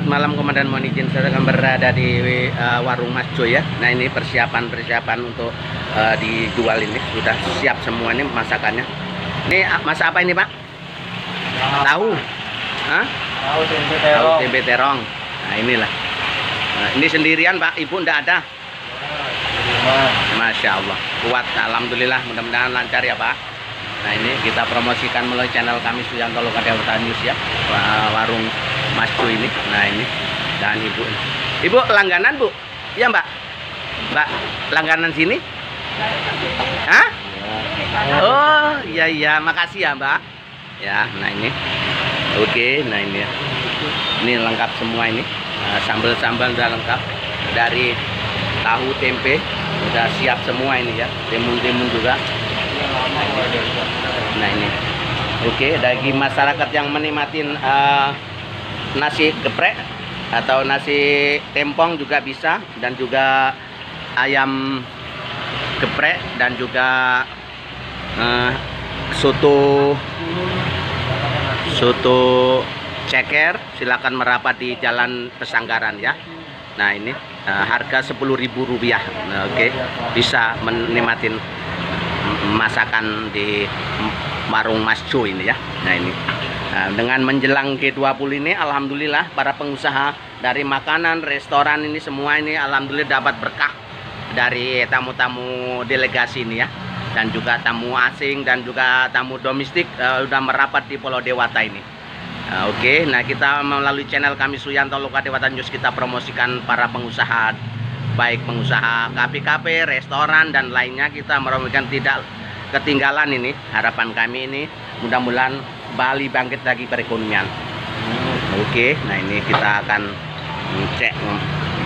Selamat malam Komandan mohon izin saya akan berada di uh, warung Mas Joy ya. Nah ini persiapan-persiapan untuk uh, dijual ini sudah siap semua ini masakannya. Ini uh, masak apa ini Pak? Tahu? Hah? Tahu tempe Tahu terong. tempe terong. Nah inilah. Nah, ini sendirian Pak, Ibu ndak ada? Rumah. Masya Allah, kuat. Alhamdulillah, mudah-mudahan lancar ya Pak. Nah ini kita promosikan melalui channel kami Suyanto Lokadewata News ya, Wa- warung Mas Cu ini. Nah ini dan ibu. Ibu langganan bu? Iya mbak. Mbak langganan sini? Hah? Oh iya iya, makasih ya mbak. Ya, nah ini. Oke, nah ini ya. Ini lengkap semua ini. Nah, sambal-sambal udah lengkap dari tahu tempe udah siap semua ini ya. Timun-timun juga. Nah ini, oke bagi masyarakat yang menikmatin eh, nasi geprek atau nasi tempong juga bisa dan juga ayam geprek dan juga eh, soto soto ceker silakan merapat di Jalan Pesanggaran ya. Nah ini eh, harga Rp10.000 rupiah, Nah, oke bisa menikmatin masakan di warung Mas Jo ini ya. Nah ini Nah, dengan menjelang G20 ini alhamdulillah para pengusaha dari makanan, restoran ini semua ini alhamdulillah dapat berkah dari tamu-tamu delegasi ini ya. Dan juga tamu asing dan juga tamu domestik eh, sudah merapat di Pulau Dewata ini. Nah, Oke, nah kita melalui channel kami Suyanto Loka Dewata News kita promosikan para pengusaha baik pengusaha kafe-kafe, restoran dan lainnya. Kita merombongkan tidak ketinggalan ini harapan kami ini. Mudah-mudahan Bali bangkit lagi perekonomian. Oke, nah ini kita akan cek.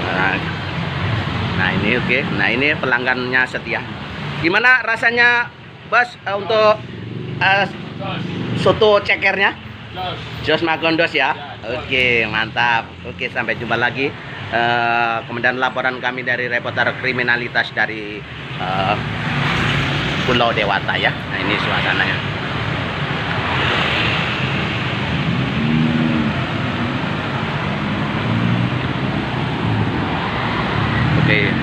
Nah, nah ini oke, nah ini pelanggannya setia. Gimana rasanya, Bos, eh, untuk eh, soto cekernya? Jos Magondos ya. Oke, mantap. Oke, sampai jumpa lagi. Eh, kemudian laporan kami dari reporter kriminalitas dari eh, Pulau Dewata ya. Nah, ini suasananya. 可以